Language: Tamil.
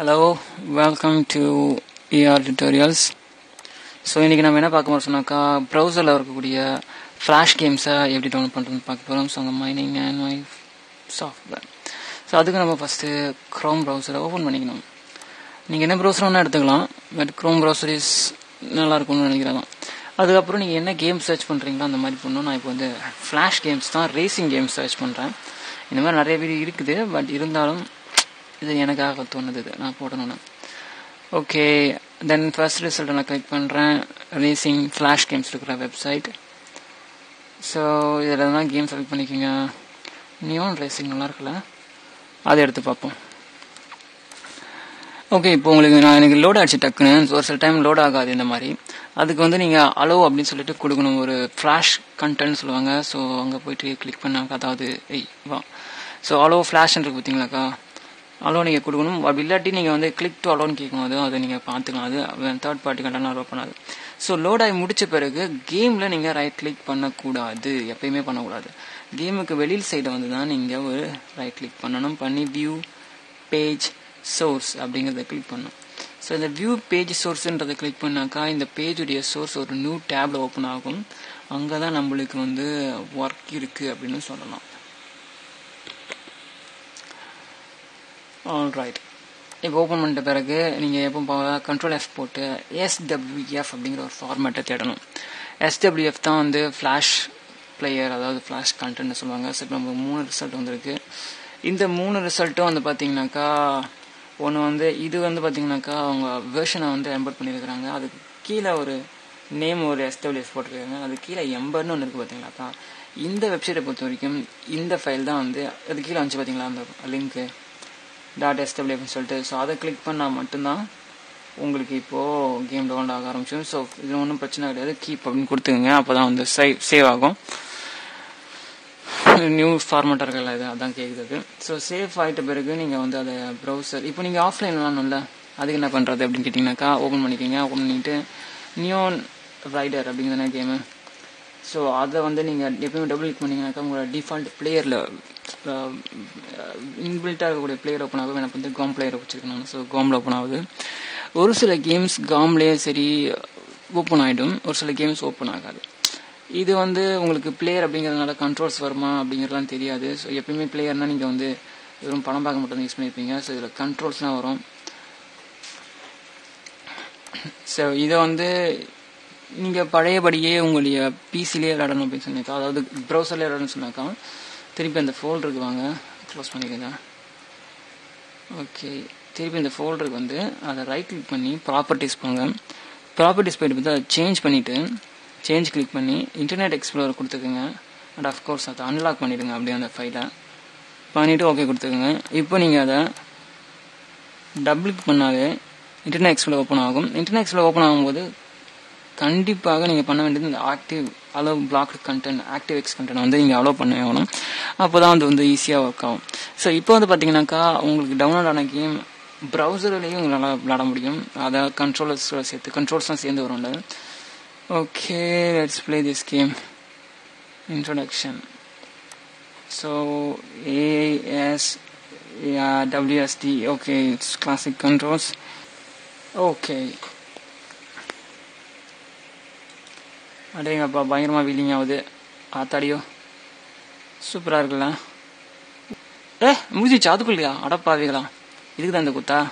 Hello welcome to AR tutorials so இன்றைக்கி நம்ம என்ன பார்க்க போகிறோம் சொன்னாக்கா ப்ரௌசரில் இருக்கக்கூடிய ஃப்ளாஷ் கேம்ஸை எப்படி டவுன்லோட் பண்ணுறதுன்னு பார்க்க போகிறோம் so mining and my software so அதுக்கு நம்ம ஃபஸ்ட்டு க்ரோம் ப்ரௌசரை ஓப்பன் பண்ணிக்கணும். நீங்கள் என்ன ப்ரௌசர் வேணால் எடுத்துக்கலாம். பட் க்ரோம் ப்ரௌசர் இஸ் நல்லாயிருக்கும்னு நினைக்கிறேன். அதுக்கப்புறம் நீங்கள் என்ன கேம் சர்ச் பண்ணுறீங்களோ அந்த மாதிரி பண்ணணும். நான் இப்போ வந்து ஃப்ளாஷ் கேம்ஸ் தான் ரேசிங் கேம்ஸ் சர்ச் பண்ணுறேன் இந்த மாதிரி நிறைய பேர் இருக்குது. பட் இருந்தாலும் இது எனக்காக தோணுது. இது நான் போடணும்னு. ஓகே தென் ஃபர்ஸ்ட் ரிசல்ட்டை நான் கிளிக் பண்ணுறேன் ரேசிங் ஃப்ளாஷ் கேம்ஸ் இருக்கிற வெப்சைட் ஸோ இதில் தான் கேம் செலக்ட் பண்ணிக்கோங்க. நியோன் ரேசிங் நல்லா இருக்குல்ல? அதை எடுத்து பார்ப்போம். ஓகே இப்போ உங்களுக்கு நான் எனக்கு லோட் ஆச்சு டக்குன்னு ஒரு சில டைம் லோட் ஆகாது இந்த மாதிரி. அதுக்கு வந்து நீங்கள் அலோ அப்படின்னு சொல்லிட்டு கொடுக்கணும். ஒரு ஃப்ளாஷ் கண்டென்ட் சொல்லுவாங்க. ஸோ அங்கே போயிட்டு கிளிக் பண்ணாங்க அதாவது எய் வா. ஸோ அலோ ஃப்ளாஷ்ன்னு இருக்கு பார்த்தீங்களாக்கா? அலோ நீங்கள் கொடுக்கணும். அப்படி இல்லாட்டி நீங்கள் வந்து கிளிக் டு அலோன்னு கேட்கும் அது அதை நீங்கள் பார்த்துக்கலாம். அது தேர்ட் பார்ட்டி கண்டென்ட் அலோ பண்ணாது. ஸோ லோட் ஆகி முடித்த பிறகு கேமில் நீங்கள் ரைட் கிளிக் பண்ணக்கூடாது. எப்பயுமே பண்ணக்கூடாது. கேமுக்கு வெளியில் சைடை வந்து தான் நீங்கள் ஒரு ரைட் கிளிக் பண்ணணும். பண்ணி வியூ பேஜ் சோர்ஸ் அப்படிங்கிறத கிளிக் பண்ணணும். ஸோ இந்த வியூ பேஜ் சோர்ஸுன்றதை கிளிக் பண்ணாக்கா இந்த பேஜுடைய சோர்ஸ் ஒரு நியூ டேப்ல ஓப்பன் ஆகும். அங்கே தான் நம்மளுக்கு வந்து ஒர்க் இருக்குது அப்படின்னு சொல்லலாம். ஆல் ரைட் இப்போ ஓப்பன் பண்ணிட்ட பிறகு நீங்கள் எப்போ கண்ட்ரோல் எஃப் போட்டு எஸ்டபிள்யூஎஃப் அப்படிங்கிற ஒரு ஃபார்மேட்டை தேடணும். எஸ்டபிள்யூஎஃப் தான் வந்து ஃப்ளாஷ் பிளேயர் அதாவது ஃப்ளாஷ் கண்டென்ட்னு சொல்லுவாங்க. சரி நம்ம மூணு ரிசல்ட் வந்திருக்கு. இந்த மூணு ரிசல்ட்டும் வந்து பார்த்தீங்கன்னாக்கா ஒன்று வந்து இது வந்து பார்த்தீங்கன்னாக்கா அவங்க வேர்ஷனை வந்து எம்பர் பண்ணியிருக்கிறாங்க. அதுக்கு கீழே ஒரு நேம் ஒரு எஸ்டபிள்யூஎஃப் போட்டிருக்காங்க. அது கீழே எம்பர்னு ஒன்று இருக்குது பார்த்தீங்களாக்கா இந்த வெப்சைட்டை பொறுத்த வரைக்கும் இந்த ஃபைல் தான் வந்து அது கீழே வந்துச்சு பார்த்தீங்களா அந்த லிங்க்கு டாட் எஸ்டபிள்யூ அப்படின்னு சொல்லிட்டு ஸோ அதை கிளிக் பண்ணால் மட்டும்தான் உங்களுக்கு இப்போது கேம் டவுன்லோட் ஆக ஆரம்பிச்சிடும். ஸோ இது ஒன்றும் பிரச்சனை கிடையாது. கீப் அப்படின்னு கொடுத்துக்கோங்க. அப்போ தான் வந்து சேவ் சேவ் ஆகும். நியூ ஃபார்மேட்டாக இருக்கல இது அதான் கேட்குறது ஸோ சேஃப் ஆகிட்ட பிறகு நீங்கள் வந்து அதை ப்ரௌசர் இப்போ நீங்கள் ஆஃப்லைன் விளாடணும்ல? அதுக்கு என்ன பண்ணுறது அப்படின்னு கேட்டிங்கனாக்கா ஓப்பன் பண்ணிக்கோங்க. ஓப்பன் பண்ணிவிட்டு நியோன் ரைடர் அப்படிங்கிறதான கேமு ஸோ அதை வந்து நீங்கள் எப்பயுமே டபுள் கிளிக் பண்ணிங்கனாக்கா உங்களோட டிஃபால்ட் பிளேயரில் இன்பில்ட்டாக இருக்கக்கூடிய பிளேயர் ஓப்பன் ஆகும் எனக்கு வந்து காம் பிளேயர் வச்சுருக்கேன். ஸோ காமில் ஓப்பன் ஆகுது. ஒரு சில கேம்ஸ் காம்லேயே சரி ஓப்பன் ஆகிடும் ஒரு சில கேம்ஸ் ஓப்பன் ஆகாது. இது வந்து உங்களுக்கு பிளேயர் அப்படிங்கிறதுனால கண்ட்ரோல்ஸ் வருமா அப்படிங்கிறதுலாம் தெரியாது. ஸோ எப்பயுமே பிளேயர்னால் நீங்கள் வந்து வெறும் பணம் பார்க்க மட்டும் யூஸ் பண்ணியிருப்பீங்க ஸோ இதில் கண்ட்ரோல்ஸ்லாம் வரும். ஸோ இதை வந்து நீங்கள் பழையபடியே உங்களுடைய பிசிலே விளையாடணும் அப்படின்னு சொன்னாக்கா அதாவது ப்ரௌசர்லேயே விளையாடணும்னு சொன்னாக்கா திருப்பி அந்த ஃபோல்டருக்கு வாங்க. க்ளோஸ் பண்ணிக்கங்க. ஓகே திருப்பி இந்த ஃபோல்டருக்கு வந்து அதை ரைட் கிளிக் பண்ணி ப்ராப்பர்ட்டிஸ் போங்க. ப்ராப்பர்ட்டிஸ் போயிட்டு வந்து அதை சேஞ்ச் பண்ணிவிட்டு சேஞ்ச் கிளிக் பண்ணி இன்டர்நெட் எக்ஸ்ப்ளோர் கொடுத்துக்கோங்க. அண்ட் அஃப்கோர்ஸ் அதை அன்லாக் பண்ணிவிடுங்க அப்படியே அந்த ஃபைலை பண்ணிவிட்டு ஓகே கொடுத்துக்கோங்க. இப்போ நீங்கள் அதை டபுள் கிளிக் பண்ணாலே இன்டர்நெட் எக்ஸ்ப்ளோர் ஓப்பன் ஆகும். இன்டர்நெட் எக்ஸ்ப்ளோர் ஓப்பன் ஆகும்போது கண்டிப்பாக நீங்கள் பண்ண வேண்டியது இந்த active allow block content active x content வந்து நீங்கள் அலோவ் பண்ண ஆகணும். அப்போ தான் வந்து வந்து ஈஸியாக ஒர்க் ஆகும். ஸோ இப்போ வந்து பார்த்தீங்கன்னாக்கா உங்களுக்கு டவுன்லோட் ஆன கேம் ப்ரௌசர்லேயும் உங்களால் விளாட முடியும். அதை கண்ட்ரோலர்ஸோட சேர்த்து கண்ட்ரோல்ஸ்லாம் சேர்ந்து வரும்ல okay let's play this game introduction so A S W S D okay it's classic controls okay அடேங்கப்பா பயங்கரமாக வீலிங் ஆகுது. ஆத்தாடியோ. சூப்பராக இருக்குல்ல ஏ முடிஞ்சிச்சு அதுக்குள்ளையா அடப்பாவிகளா. இதுக்கு தான் இந்த குத்தா?